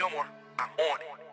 No more. I'm on it.